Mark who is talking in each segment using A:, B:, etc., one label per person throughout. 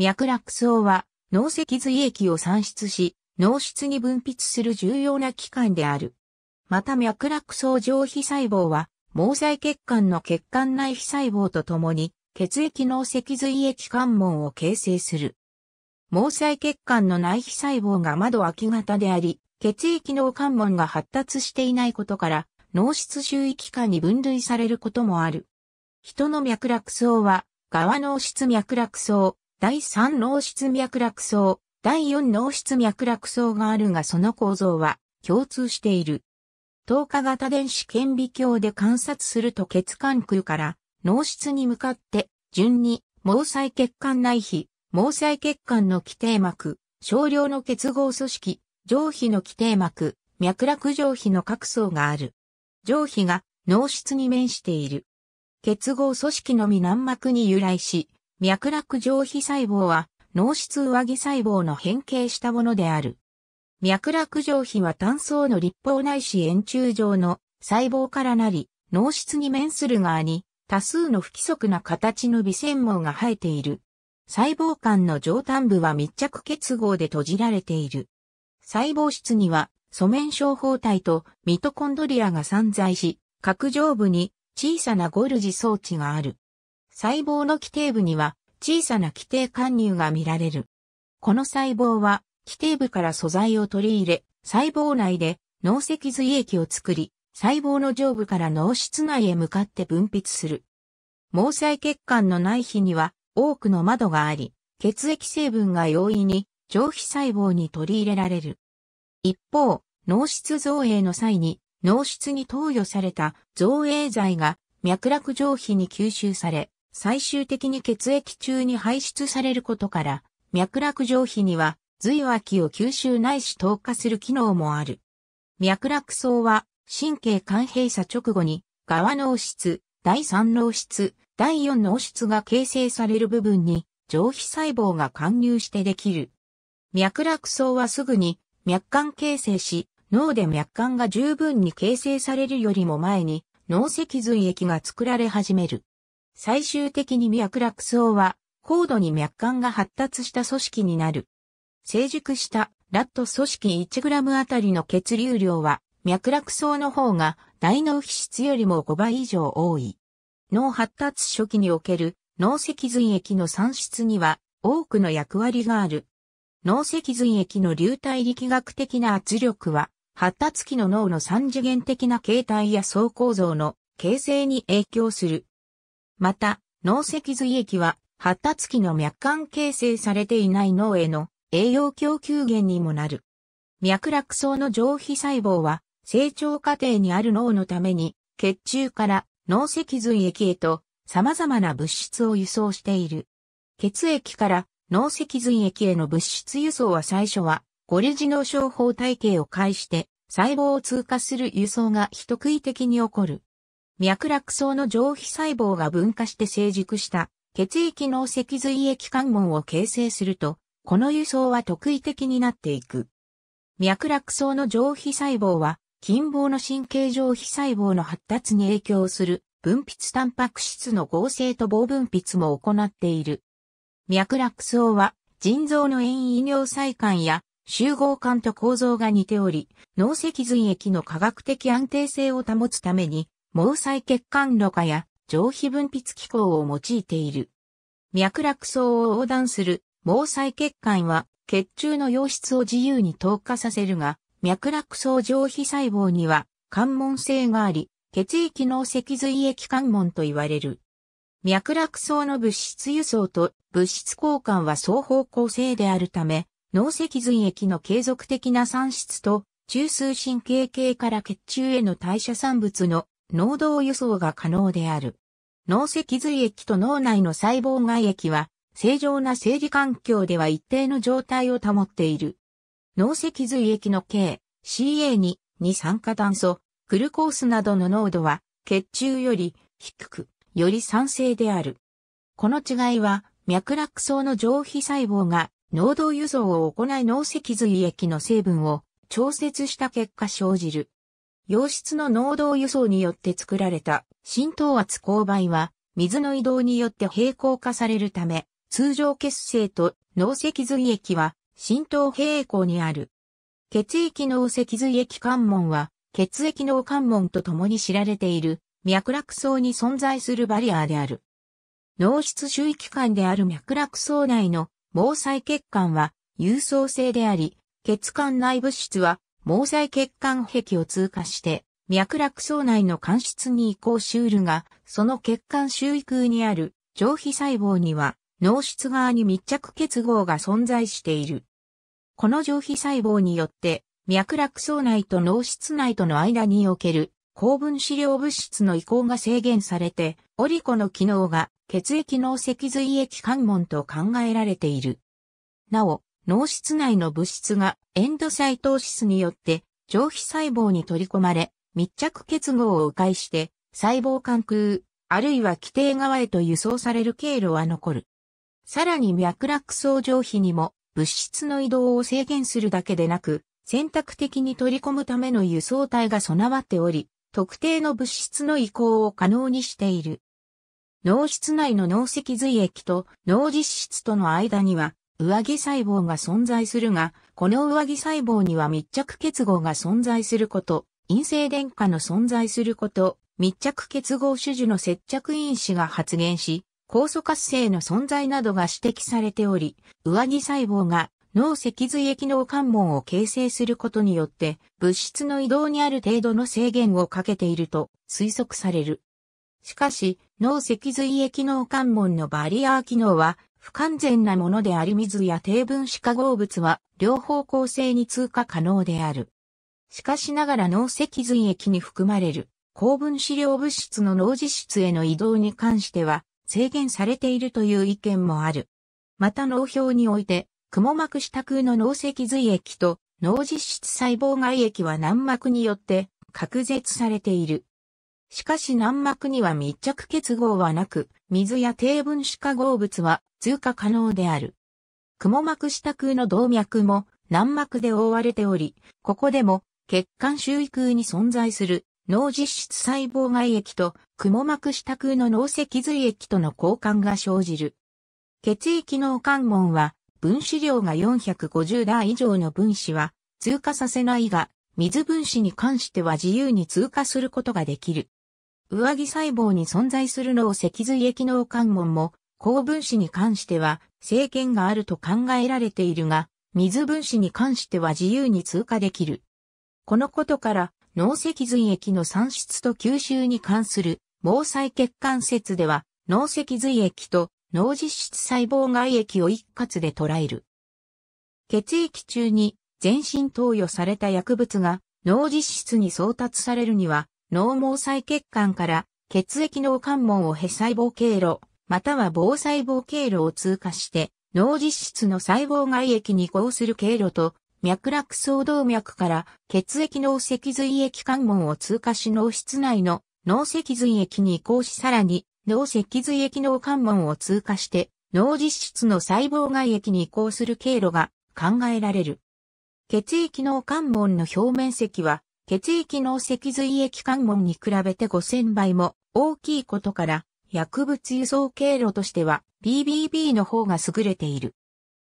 A: 脈絡層は脳脊髄液を産出し、脳室に分泌する重要な器官である。また脈絡層上皮細胞は、毛細血管の血管内皮細胞とともに、血液脳脊髄液関門を形成する。毛細血管の内皮細胞が窓空き型であり、血液脳関門が発達していないことから、脳室周囲器官に分類されることもある。人の脈絡層は、側脳室脈絡層、第三脳室脈絡層、第四脳室脈絡層があるがその構造は共通している。透過型電子顕微鏡で観察すると血管空から脳室に向かって順に毛細血管内皮、毛細血管の基底膜、少量の結合組織、上皮の基底膜、脈絡上皮の各層がある。上皮が脳室に面している。結合組織のみ軟膜に由来し、脈絡上皮細胞は脳室上着細胞の変形したものである。脈絡上皮は単層の立方内視円柱状の細胞からなり、脳室に面する側に多数の不規則な形の微線毛が生えている。細胞間の上端部は密着結合で閉じられている。細胞質には素面小胞体とミトコンドリアが散在し、角上部に小さなゴルジ装置がある。細胞の基底部には小さな基底貫入が見られる。この細胞は基底部から素材を取り入れ、細胞内で脳脊髄液を作り、細胞の上部から脳室内へ向かって分泌する。毛細血管の内皮には多くの窓があり、血液成分が容易に上皮細胞に取り入れられる。一方、脳室造影の際に脳室に投与された造影剤が脈絡上皮に吸収され、最終的に血液中に排出されることから、脈絡上皮には髄脇を吸収ないし透過する機能もある。脈絡層は神経間閉鎖直後に側脳室、第三脳室、第四脳室が形成される部分に上皮細胞が貫入してできる。脈絡層はすぐに脈管形成し、脳で脈管が十分に形成されるよりも前に脳脊髄液が作られ始める。最終的に脈絡層は高度に脈管が発達した組織になる。成熟したラット組織 1g あたりの血流量は脈絡層の方が大脳皮質よりも5倍以上多い。脳発達初期における脳脊髄液の産出には多くの役割がある。脳脊髄液の流体力学的な圧力は、発達期の脳の三次元的な形態や層構造の形成に影響する。また、脳脊髄液は、発達期の脈管形成されていない脳への栄養供給源にもなる。脈絡層の上皮細胞は、成長過程にある脳のために、血中から脳脊髄液へと様々な物質を輸送している。血液から脳脊髄液への物質輸送は最初は、ゴリジノ小胞体系を介して、細胞を通過する輸送が一食い的に起こる。脈絡層の上皮細胞が分化して成熟した血液脳脊髄液関門を形成すると、この輸送は特異的になっていく。脈絡層の上皮細胞は、近傍の神経上皮細胞の発達に影響する分泌タンパク質の合成と棒分泌も行っている。脈絡層は腎臓の遠位尿細管や集合管と構造が似ており、脳脊髄液の科学的安定性を保つために、毛細血管路化や上皮分泌機構を用いている。脈絡層を横断する毛細血管は血中の溶質を自由に透過させるが、脈絡層上皮細胞には関門性があり、血液脳脊髄液関門と言われる。脈絡層の物質輸送と物質交換は双方向性であるため、脳脊髄液の継続的な産出と中枢神経系から血中への代謝産物の濃度輸送が可能である。脳脊髄液と脳内の細胞外液は正常な生理環境では一定の状態を保っている。脳脊髄液の K、CA2、二酸化炭素、グルコースなどの濃度は血中より低く、より酸性である。この違いは、脈絡層の上皮細胞が濃度輸送を行い脳脊髄液の成分を調節した結果生じる。溶質の濃度輸送によって作られた浸透圧勾配は水の移動によって平行化されるため、通常血清と脳脊髄液は浸透平行にある。血液脳脊髄液関門は血液脳関門と共に知られている脈絡層に存在するバリアーである。脳室周囲器官である脈絡層内の毛細血管は有層性であり、血管内物質は毛細血管壁を通過して脈絡層内の間質に移行しうるが、その血管周囲空にある上皮細胞には脳室側に密着結合が存在している。この上皮細胞によって脈絡層内と脳室内との間における高分子量物質の移行が制限されて、オリコの機能が血液脳脊髄液関門と考えられている。なお、脳室内の物質がエンドサイトーシスによって上皮細胞に取り込まれ、密着結合を迂回して細胞間空、あるいは規定側へと輸送される経路は残る。さらに脈絡層上皮にも物質の移動を制限するだけでなく、選択的に取り込むための輸送体が備わっており、特定の物質の移行を可能にしている。脳室内の脳脊髄液と脳実質との間には上着細胞が存在するが、この上着細胞には密着結合が存在すること、陰性電荷の存在すること、密着結合種樹の接着因子が発現し、酵素活性の存在などが指摘されており、上着細胞が脳脊髄液脳関門を形成することによって物質の移動にある程度の制限をかけていると推測される。しかし、脳脊髄液脳関門のバリアー機能は不完全なものであり水や低分子化合物は両方向性に通過可能である。しかしながら脳脊髄液に含まれる高分子量物質の脳実質への移動に関しては制限されているという意見もある。また脳表において、雲膜下空の脳脊髄液と脳実質細胞外液は軟膜によって隔絶されている。しかし軟膜には密着結合はなく、水や低分子化合物は通過可能である。雲膜下空の動脈も軟膜で覆われており、ここでも血管周囲空に存在する脳実質細胞外液と雲膜下空の脳脊髄液との交換が生じる。血液脳関門は分子量が450台以上の分子は通過させないが、水分子に関しては自由に通過することができる。上着細胞に存在する脳脊髄液脳関門も、高分子に関しては制限があると考えられているが、水分子に関しては自由に通過できる。このことから、脳脊髄液の産出と吸収に関する毛細血管説では脳脊髄液と脳実質細胞外液を一括で捉える。血液中に全身投与された薬物が脳実質に送達されるには脳毛細血管から血液脳関門をへ細胞経路、または棒細胞経路を通過して脳実質の細胞外液に移行する経路と脈絡総動脈から血液脳脊髄液関門を通過し脳室内の脳脊髄液に移行しさらに脳脊髄液脳関門を通過して脳実質の細胞外液に移行する経路が考えられる。血液脳関門の表面積は血液脳脊髄液関門に比べて5000倍も大きいことから薬物輸送経路としては BBB の方が優れている。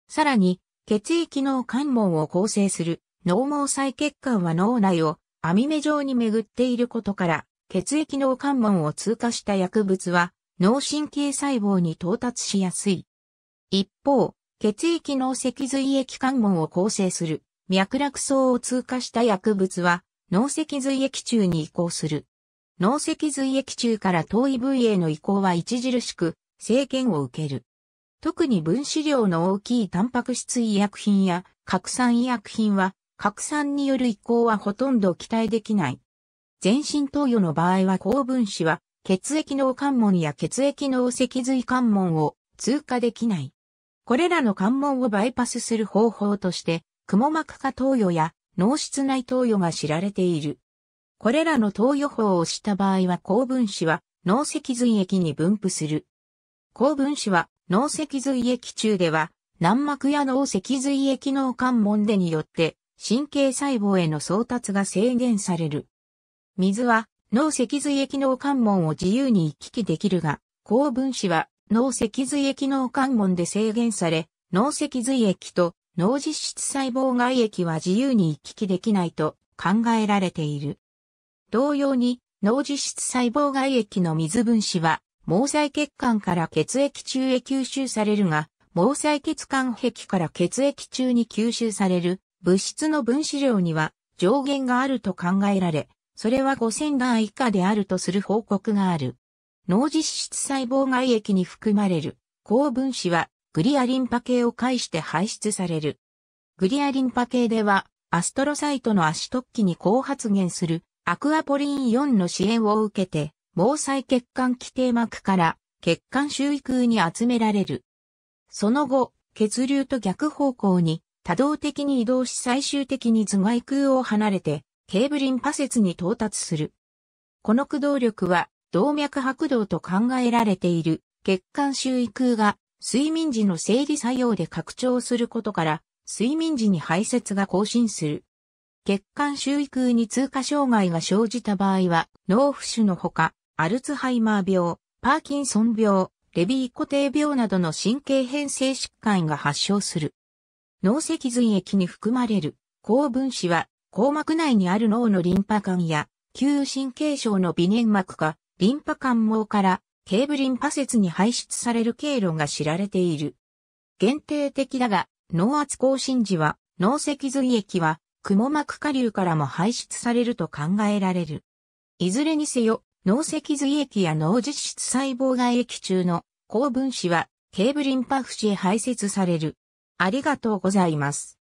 A: さらに血液脳関門を構成する脳毛細血管は脳内を網目状に巡っていることから、血液脳関門を通過した薬物は脳神経細胞に到達しやすい。一方、血液脳脊髄液関門を構成する脈絡層を通過した薬物は脳脊髄液中に移行する。脳脊髄液中から遠い部位への移行は著しく制限を受ける。特に分子量の大きいタンパク質医薬品や核酸医薬品は、核酸による移行はほとんど期待できない。全身投与の場合は高分子は血液脳関門や血液脳脊髄関門を通過できない。これらの関門をバイパスする方法として、雲膜下投与や脳室内投与が知られている。これらの投与法をした場合は高分子は脳脊髄液に分布する。高分子は脳脊髄液中では、軟膜や脳脊髄液脳関門でによって神経細胞への送達が制限される。水は脳脊髄液脳関門を自由に行き来できるが、高分子は脳脊髄液脳関門で制限され、脳脊髄液と脳実質細胞外液は自由に行き来できないと考えられている。同様に、脳実質細胞外液の水分子は、毛細血管から血液中へ吸収されるが、毛細血管壁から血液中に吸収される物質の分子量には上限があると考えられ、それは5000段以下であるとする報告がある。脳実質細胞外液に含まれる高分子はグリアリンパ系を介して排出される。グリアリンパ系ではアストロサイトの足突起に高発現するアクアポリン4の支援を受けて毛細血管基底膜から血管周囲空に集められる。その後、血流と逆方向に多動的に移動し最終的に頭蓋空を離れて、ケーブリンパ節に到達する。この駆動力は動脈拍動と考えられている血管周囲空が睡眠時の生理作用で拡張することから睡眠時に排泄が更新する。血管周囲空に通過障害が生じた場合は脳浮腫のほか、アルツハイマー病、パーキンソン病、レビー固定病などの神経変性疾患が発症する。脳脊髄液に含まれる高分子は硬膜内にある脳のリンパ管や旧神経症の微粘膜かリンパ管網からケーブリンパ節に排出される経路が知られている。限定的だが脳圧更新時は脳脊髄液は雲膜下流からも排出されると考えられる。いずれにせよ脳脊髄液や脳実質細胞外液中の高分子はケーブリンパ節へ排泄される。ありがとうございます。